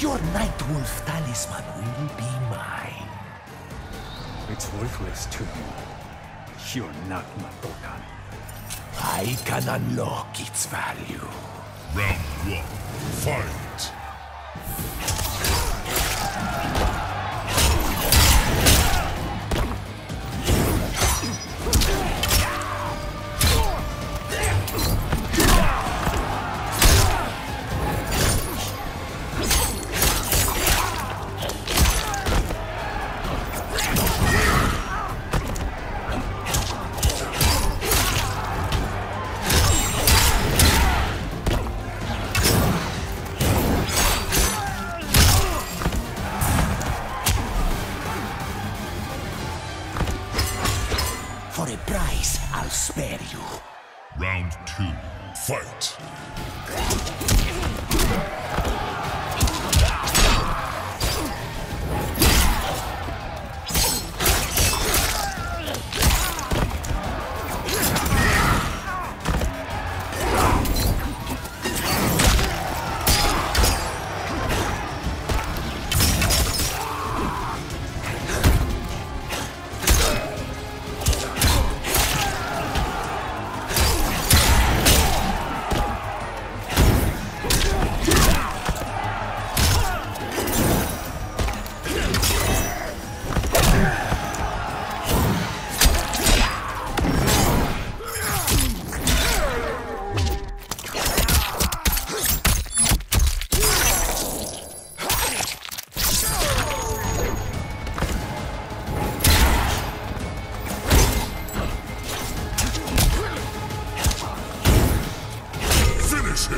Your Nightwolf talisman will be mine. It's worthless to you. You're not Matokan. I can unlock its value. Round one, fight! I'll spare you. Round two, fight! Him!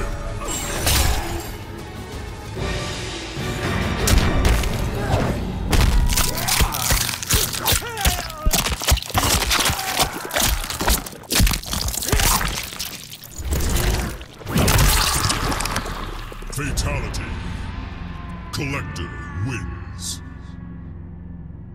Fatality. Kollector wins.